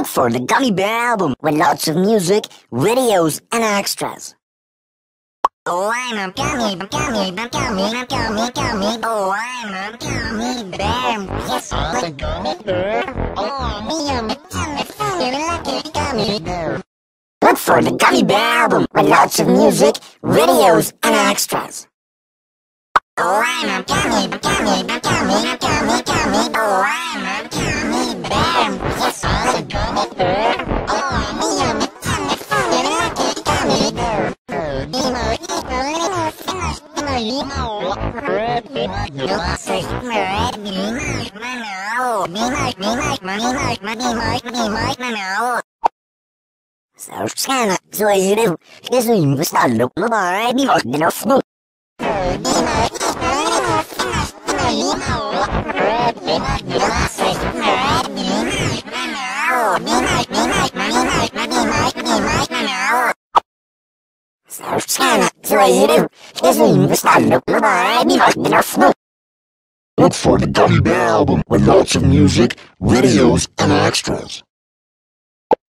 Look for the Gummy Bear album with lots of music, videos, and extras. Oh, I'm a gummy, gummy, gummy, a gummy, gummy. Oh, I'm a gummy bear. Yes, I'm a gummy bear. Oh, I'm a gummy, like a gummy bear. Look for the Gummy Bear album with lots of music, videos, and extras. Oh, I'm a gummy, gummy, gummy, gummy, gummy. Oh, I'm a gummy bear. Yes, I'm a gummy na nào mi lại mi lại mà mi lại mà nào sao sao là rồi đâu cái gì cũng sao lúc nó bỏ ra đi một nó phụ đi mà Sao sao là rồi đâu cái gì cũng sao lúc nó bỏ ra đi một nó phụ Look for the Gummy Bear album with lots of music, videos, and extras.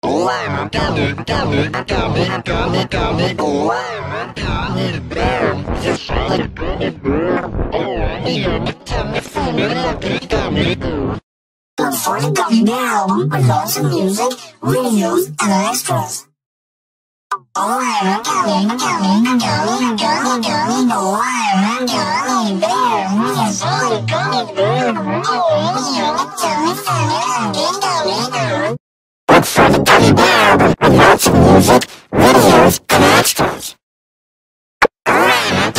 Oh, I'm a gummy, gummy, gummy, gummy, gummy. Oh, I'm a gummy bear. Yes, I'm a gummy bear. Oh, I'm a gummy, like a gummy. Look for the Gummy Bear album with lots of music, videos, and extras. Look for the Gummy Bear album with lots of music, videos, and extras. Look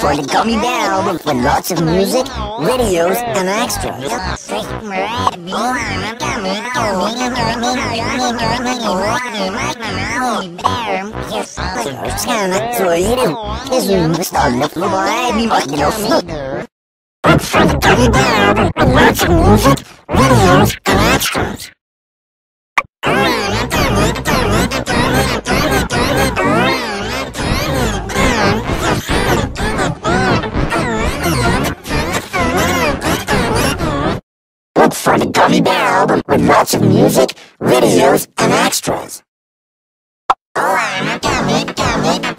For the Gummy album with lots of music, videos, and extras. I'm a gummy, gummy, gummy, gummy, gummy. I'm a gummy bear. Yes, I'm a gummy Santa, so you do. Guess we must all look my boy, I be more than a fool. bear. Look for the Gummy Bear with lots of music, videos, and extras. With lots of music, videos, and extras. Oh, I'm a I'm a bear.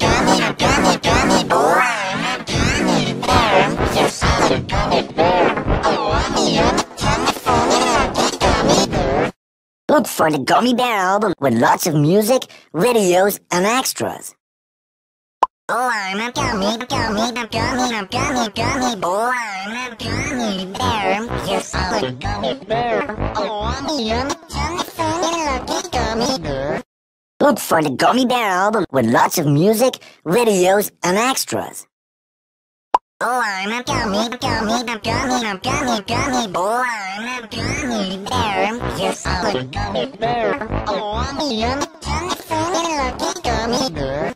A bear. Oh, I'm a bear. Look for the Gummy Bear album with lots of music, videos, and extras. Oh, I'm a gummy, gummy, gummy, gummy, gummy. Oh, I'm a gummy bear. I'm a gummy bear. Oh, I'm a gummy, feeling like a gummy bear. Look for the Gummy Bear album with lots of music, videos, and extras. Oh, I'm a gummy, gummy, gummy, gummy, gummy. Oh, I'm a gummy bear. I'm a gummy bear. Oh, I'm a gummy, feeling like a gummy bear.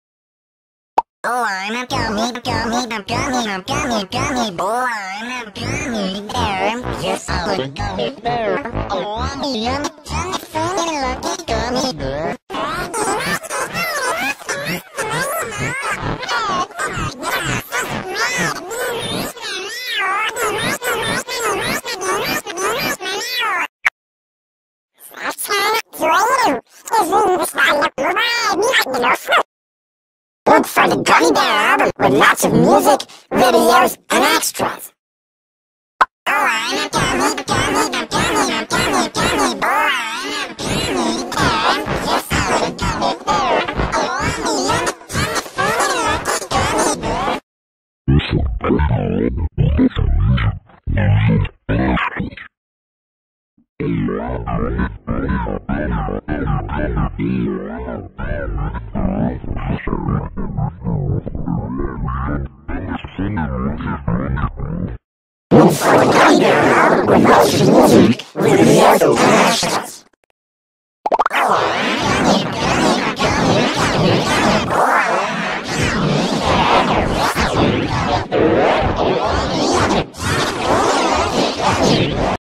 Oh, I'm a gummy, gummy, gummy, gummy, gummy. boy. I'm a gummy bear. Yes, I'm a gummy bear. Oh, I'm a yummy, feeling like a gummy bear. Gummy Bear album with lots of music, videos, and extras. Oh, I'm a gummy, gummy, gummy, gummy, gummy. Oh, I'm a gummy bear. Yes, I'm a gummy bear. Oh, I'm gummy, gummy. Look for the Gummy Bear album with lots of music, videos, and extras.